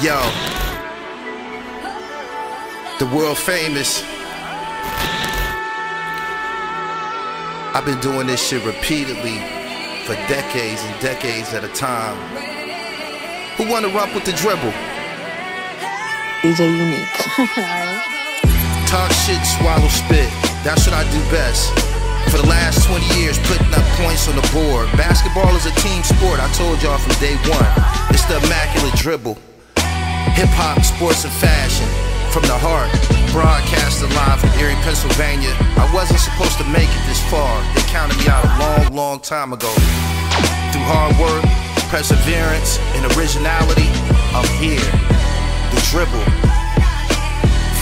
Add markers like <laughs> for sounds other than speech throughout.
Yo, the world famous. I've been doing this shit repeatedly for decades and decades at a time. Who wanna rock with the dribble? DJ Unique. <laughs> Talk shit, swallow spit. That's what I do best. For the last 20 years, putting up points on the board. Basketball is a team sport, I told y'all from day one. It's the immaculate dribble. Hip hop, sports, and fashion. From the heart, broadcasting live from Erie, Pennsylvania. I wasn't supposed to make it this far. They counted me out a long, long time ago. Through hard work, perseverance, and originality, I'm here. The dribble.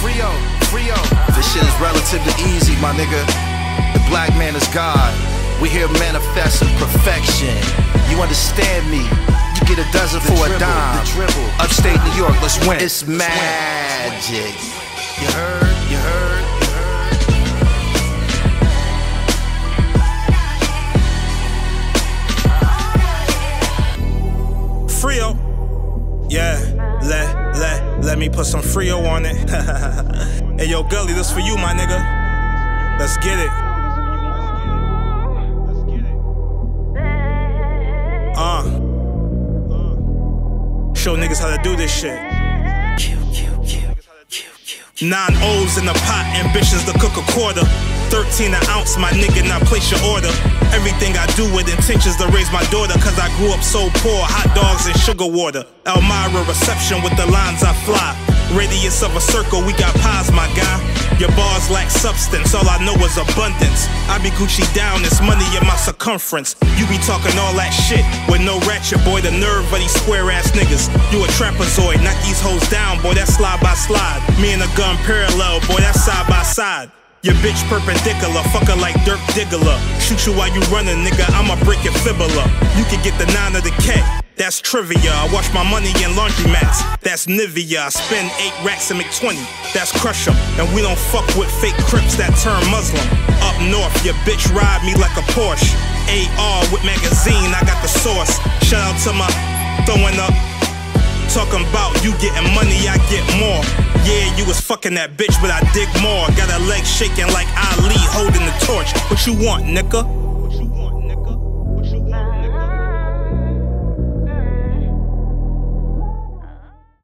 Frio, Frio. This shit is relatively easy, my nigga. The black man is God. We here manifesting perfection. You understand me? You get a dozen The for a dime. the dribble. Upstate New York, It's magic. You heard? You heard? Frio. Yeah, let let let me put some Frio on it. <laughs> hey yo, Gully, this for you, my nigga. Let's get it. Uh. Show niggas how to do this shit. Nine O's in the pot, ambitions to cook a quarter. 13 an ounce, my nigga, now place your order. Everything I do with intentions to raise my daughter, cause I grew up so poor. Hot dogs and sugar water. Elmira reception with the lines I fly. Radius of a circle, we got pies, my guy. Your bars lack substance, all I know is abundance. I be Gucci down, it's money in my circumference. You be talking all that shit with no ratchet, boy. The nerve of these square ass niggas. You a trapezoid, knock these hoes down, boy. That's slide by slide. Me and a gun parallel, boy. That's side by side. Your bitch perpendicular, fuck her like Dirk Diggler. Shoot you while you running, nigga. I'ma break your fibula. You can get the nine of the K. That's trivia. I wash my money in laundromats. That's Nivea. I spend eight racks and make 20. That's crush 'em. And we don't fuck with fake crips that turn Muslim. Up north, your bitch ride me like a Porsche. AR with magazine, I got the source. Shout out to my throwing up. Talking about you getting money, I get more. Yeah, you was fucking that bitch, but I dig more. Got her legs shaking like Ali holding the torch. What you want, nigga?